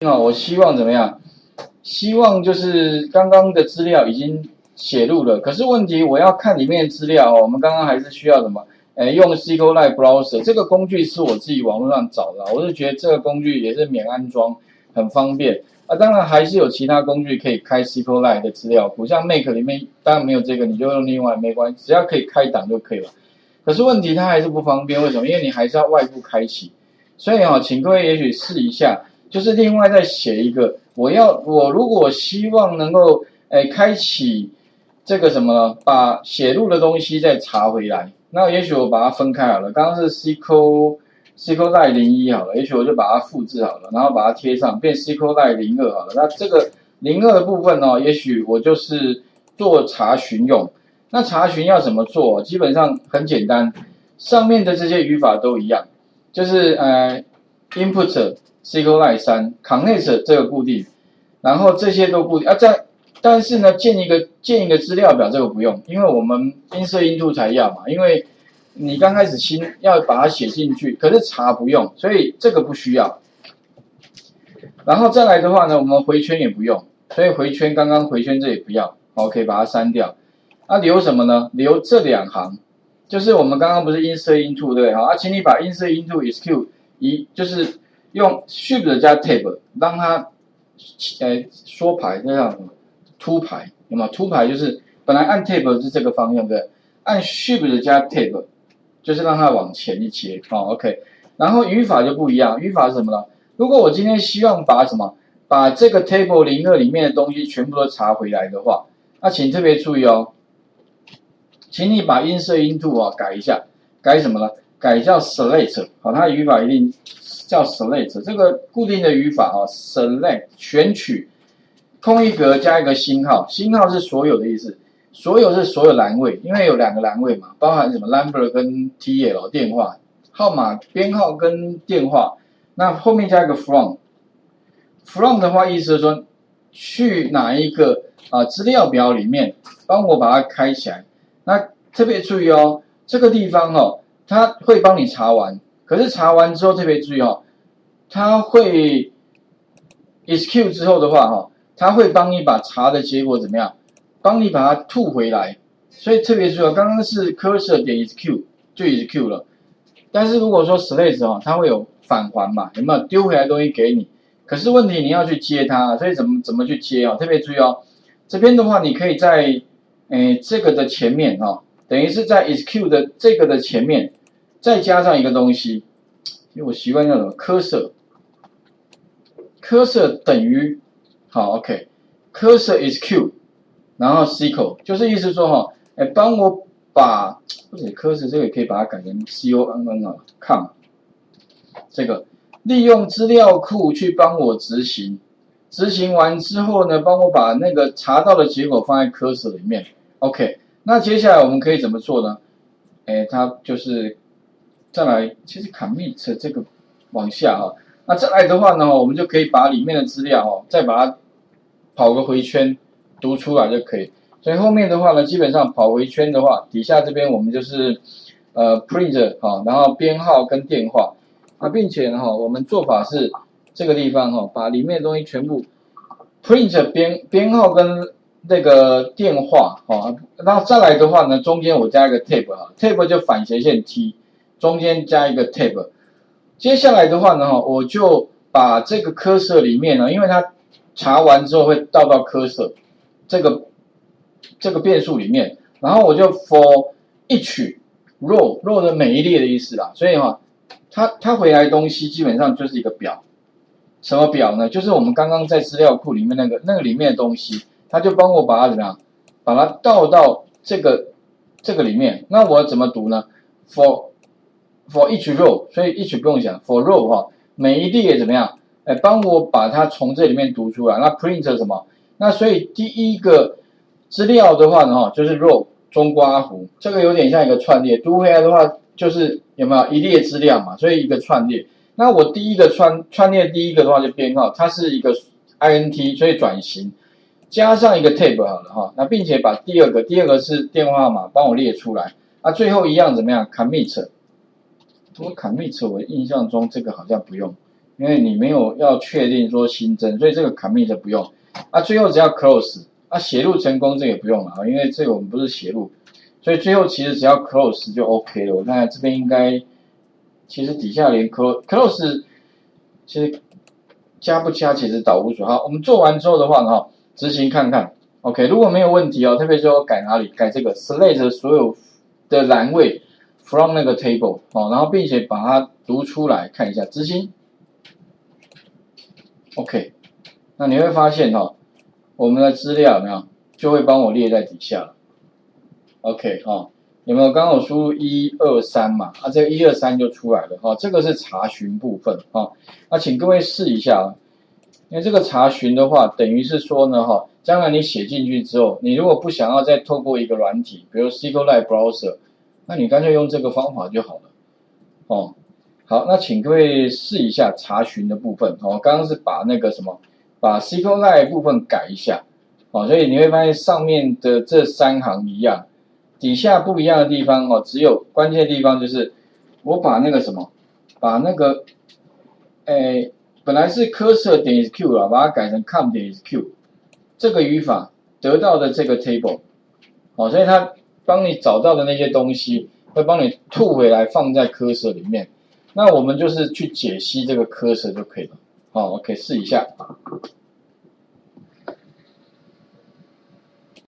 那我希望怎么样？希望就是刚刚的资料已经写入了，可是问题我要看里面的资料哦。我们刚刚还是需要什么？哎，用 SQLite Browser 这个工具是我自己网络上找的，我是觉得这个工具也是免安装，很方便啊。当然还是有其他工具可以开 SQLite 的资料库，像 Make 里面当然没有这个，你就用另外没关系，只要可以开档就可以了。可是问题它还是不方便，为什么？因为你还是要外部开启。所以啊，请各位也许试一下，就是另外再写一个。我要我如果希望能够诶开启这个什么？把写入的东西再查回来，那也许我把它分开好了。刚刚是 SQL SQLite 零一好了，也许我就把它复制好了，然后把它贴上变 SQLite 零二好了。那这个零二的部分呢，也许我就是做查询用。那查询要怎么做？基本上很简单，上面的这些语法都一样。就是呃，input SQLite 三 connect 这个固定，然后这些都固定啊。在但是呢，建一个建一个资料表这个不用，因为我们 insert into 才要嘛。因为你刚开始新要把它写进去，可是查不用，所以这个不需要。然后再来的话呢，我们回圈也不用，所以回圈刚刚回圈这也不要，OK，把它删掉。啊，留什么呢？留这两行。就是我们刚刚不是 insert into 对不对？好，啊，请你把 insert into execute 一，就是用 shift 加 tab 让它呃缩排，这样凸排，有没有？凸排就是本来按 tab 是这个方向对不对，按 shift 加 tab 就是让它往前一切，好，OK。然后语法就不一样，语法是什么呢？如果我今天希望把什么，把这个 table 零二里面的东西全部都查回来的话，那请特别注意哦。请你把 insert into 啊改一下，改什么呢？改叫 select，好，它的语法一定叫 select，这个固定的语法啊，select 选取，空一格加一个星号，星号是所有的意思，所有是所有栏位，因为有两个栏位嘛，包含什么 number 跟 TL 电话号码编号跟电话，那后面加一个 from，from 的话意思是说去哪一个啊资料表里面，帮我把它开起来。那特别注意哦，这个地方哦，它会帮你查完。可是查完之后特别注意哦，它会 execute 之后的话哈，它会帮你把查的结果怎么样？帮你把它吐回来。所以特别注意，刚刚是 cursor 点 execute 就 execute 了。但是如果说 slash 哈，它会有返还嘛？有没有丢回来东西给你？可是问题你要去接它，所以怎么怎么去接哦？特别注意哦，这边的话你可以在。诶，这个的前面哈，等于是在 execute 的这个的前面，再加上一个东西，因为我习惯叫什么 cursor，cursor 等于好 OK，cursor execute，然后 SQL 就是意思说哈，哎，帮我把或者 cursor 这个也可以把它改成 conn 啊，com 这个利用资料库去帮我执行，执行完之后呢，帮我把那个查到的结果放在 cursor 里面。OK，那接下来我们可以怎么做呢？哎，它就是再来，其实 commit 这个往下哈，那再来的话呢，我们就可以把里面的资料哦，再把它跑个回圈读出来就可以。所以后面的话呢，基本上跑回圈的话，底下这边我们就是呃 print 哈，然后编号跟电话啊，并且呢哈，我们做法是这个地方哈，把里面的东西全部 print 编编号跟那个电话啊，然后再来的话呢，中间我加一个 tab 啊，tab 就反斜线 t，中间加一个 tab。接下来的话呢，我就把这个 cursor 里面呢，因为它查完之后会倒到 cursor 这个这个变数里面，然后我就 for each row row 的每一列的意思啦，所以哈，它它回来东西基本上就是一个表，什么表呢？就是我们刚刚在资料库里面那个那个里面的东西。他就帮我把它怎么样，把它倒到这个这个里面。那我怎么读呢？For for each row，所以 each 不用想，for row 哈，每一列怎么样？哎，帮我把它从这里面读出来。那 print 什么？那所以第一个资料的话呢，哈，就是 row 中括弧，这个有点像一个串列。读回来的话，就是有没有一列资料嘛？所以一个串列。那我第一个串串列第一个的话就编号，它是一个 int，所以转型。加上一个 tab 好了哈，那并且把第二个，第二个是电话号码，帮我列出来。那最后一样怎么样？commit，我 commit，我印象中这个好像不用，因为你没有要确定说新增，所以这个 commit 不用。啊，最后只要 close，啊，写入成功这也不用了啊，因为这个我们不是写入，所以最后其实只要 close 就 OK 了。我看这边应该，其实底下连 close close，其实加不加其实倒无所谓好。我们做完之后的话呢，执行看看，OK，如果没有问题哦，特别说改哪里，改这个 select 所有的栏位 from 那个 table 哦，然后并且把它读出来看一下，执行，OK。那你会发现哈，我们的资料有没有就会帮我列在底下？OK 哦，有没有？刚好输入一二三嘛，啊，这个一二三就出来了哈。这个是查询部分哈。那请各位试一下啊，因为这个查询的话，等于是说呢哈，将来你写进去之后，你如果不想要再透过一个软体，比如 SQLite Browser，那你干脆用这个方法就好了。哦，好，那请各位试一下查询的部分哦。刚刚是把那个什么。把 SQLite 部分改一下，哦，所以你会发现上面的这三行一样，底下不一样的地方哦，只有关键的地方就是我把那个什么，把那个，诶，本来是 cursor 点 is q 了，把它改成 com 点 is q，这个语法得到的这个 table，哦，所以它帮你找到的那些东西会帮你吐回来放在科舍里面，那我们就是去解析这个科舍就可以了。好我可以试一下。